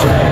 Jack.